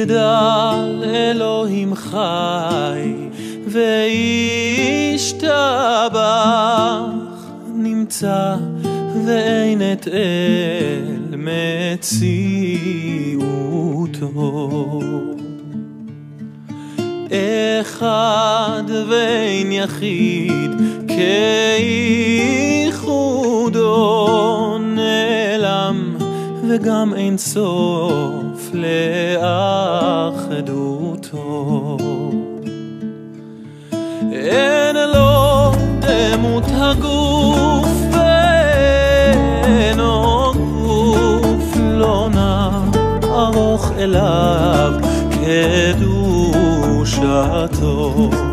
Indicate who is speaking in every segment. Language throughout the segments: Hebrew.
Speaker 1: יגדל אלוהים חי וישתבח נמצא ואין את אל מציאותו. אחד ואין יחיד כייחודו נעלם וגם אין סוף לאחדותו. אין לו דמות הגוף ואינו גוף לא נע ארוך אליו קדושתו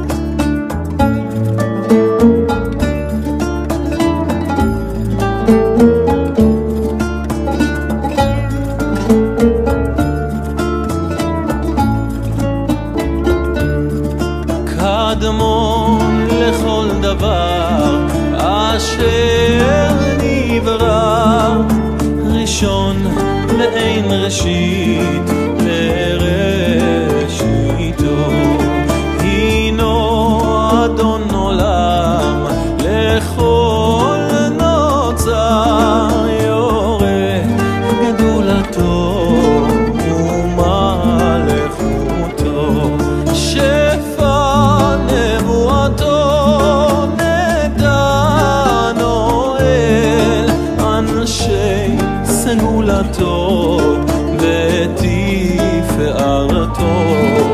Speaker 1: קדמון לכל דבר אשר נברא. ראשון ואין ראשית לראשיתו סגולתו ותפארתו לא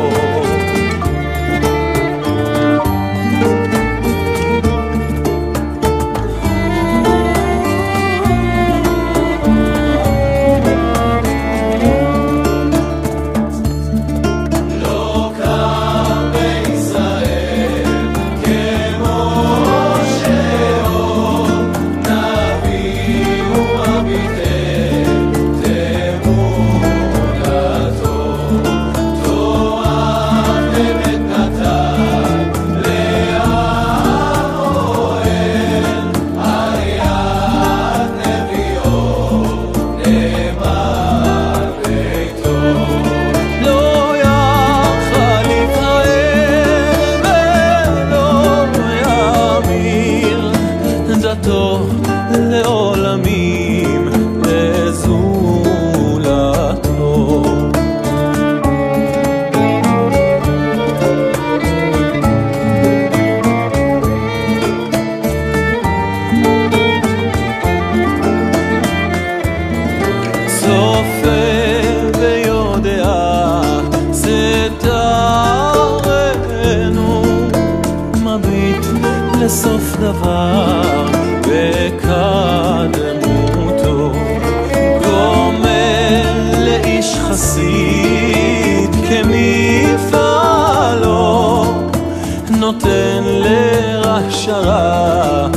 Speaker 1: להכשרה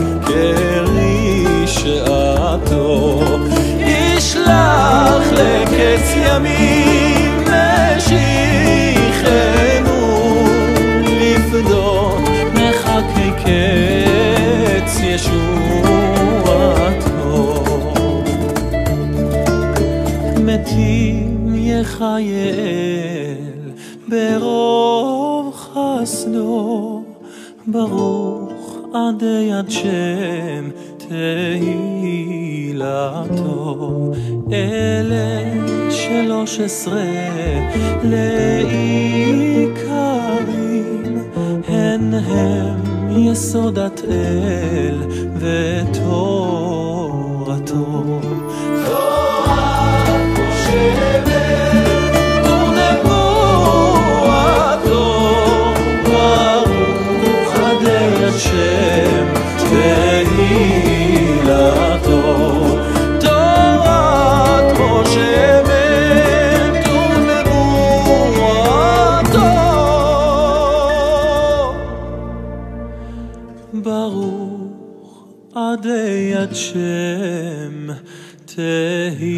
Speaker 1: כרשעתו ישלח לקץ ימים משיחנו לפדות מחכי קץ ישועתו. מתים יחייל ברוב חסדו ברוך עדי עד שם תהילתו. אלה שלוש עשרה לעיקרים הן הם יסודת אל ותורתו עדי עד שם תהילה